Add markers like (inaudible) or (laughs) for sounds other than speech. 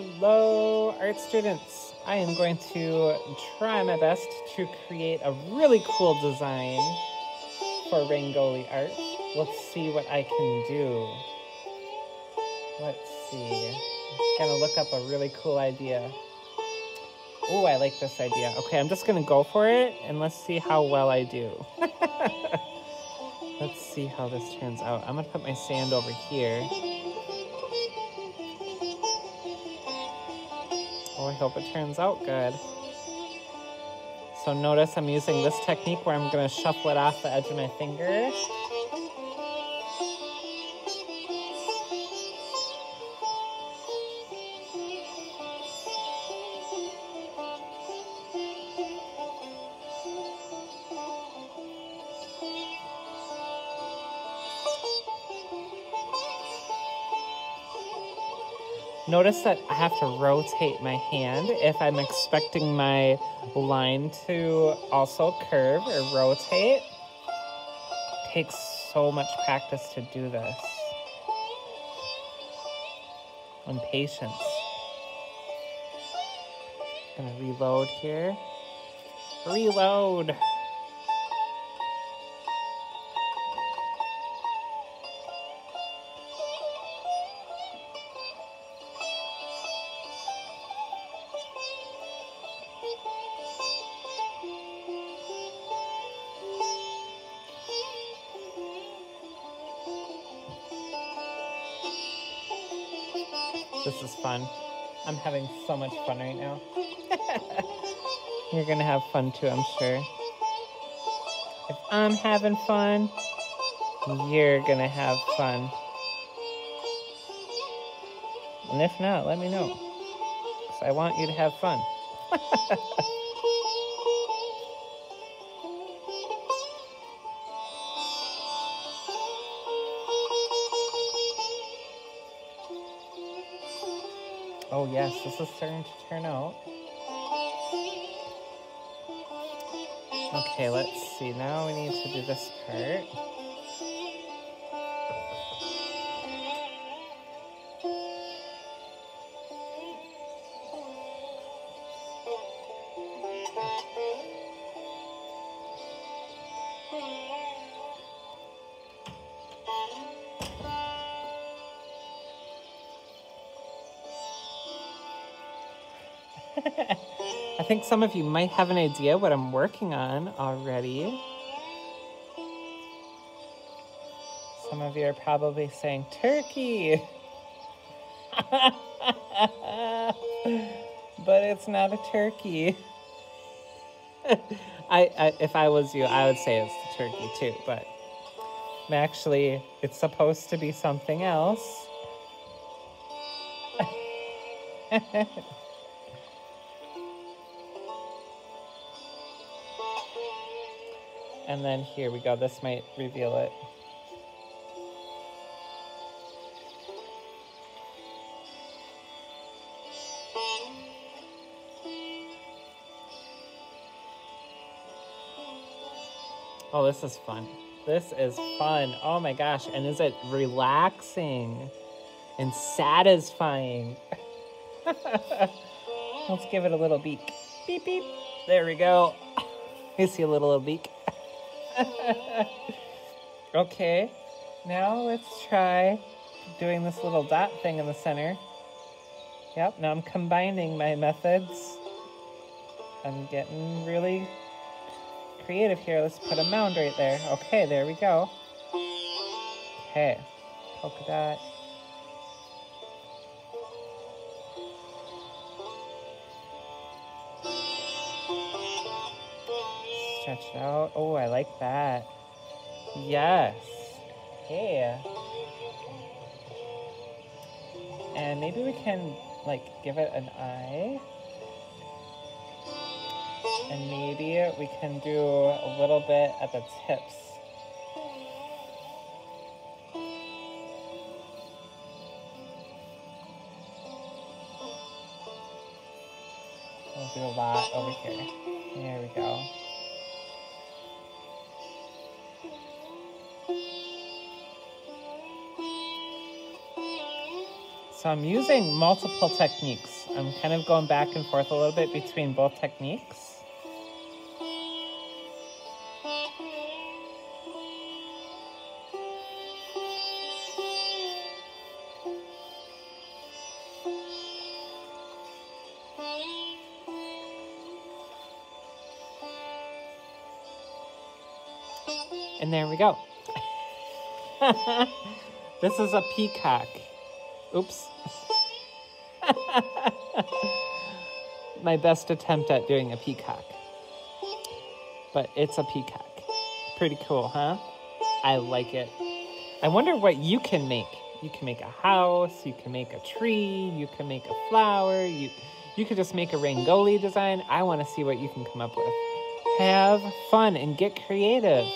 Hello, art students. I am going to try my best to create a really cool design for Rangoli art. Let's see what I can do. Let's see. Gonna look up a really cool idea. Oh, I like this idea. Okay, I'm just gonna go for it and let's see how well I do. (laughs) let's see how this turns out. I'm gonna put my sand over here. I hope it turns out good. So notice I'm using this technique where I'm gonna shuffle it off the edge of my finger. Notice that I have to rotate my hand if I'm expecting my line to also curve or rotate. Takes so much practice to do this. And patience. Gonna reload here. Reload. This is fun. I'm having so much fun right now. (laughs) You're gonna have fun too, I'm sure. If I'm having fun, you're gonna have fun. And if not, let me know. Because I want you to have fun. (laughs) Oh yes, this is starting to turn out. Okay, let's see. Now we need to do this part. I think some of you might have an idea what I'm working on already. Some of you are probably saying, Turkey! (laughs) but it's not a turkey. (laughs) I, I, if I was you, I would say it's the turkey too, but actually, it's supposed to be something else. (laughs) And then here we go. This might reveal it. Oh, this is fun. This is fun. Oh my gosh. And is it relaxing and satisfying? (laughs) Let's give it a little beak. Beep, beep. There we go. (laughs) You see a little, little beak. (laughs) okay, now let's try doing this little dot thing in the center. Yep, now I'm combining my methods. I'm getting really creative here. Let's put a mound right there. Okay, there we go. Okay, polka dot. Out. Oh, I like that. Yes. Hey. And maybe we can, like, give it an eye. And maybe we can do a little bit at the tips. Do a lot over here. There we go. So I'm using multiple techniques. I'm kind of going back and forth a little bit between both techniques. And there we go. (laughs) this is a peacock. Oops. (laughs) My best attempt at doing a peacock. But it's a peacock. Pretty cool, huh? I like it. I wonder what you can make. You can make a house, you can make a tree, you can make a flower, you you could just make a Rangoli design. I want to see what you can come up with. Have fun and get creative.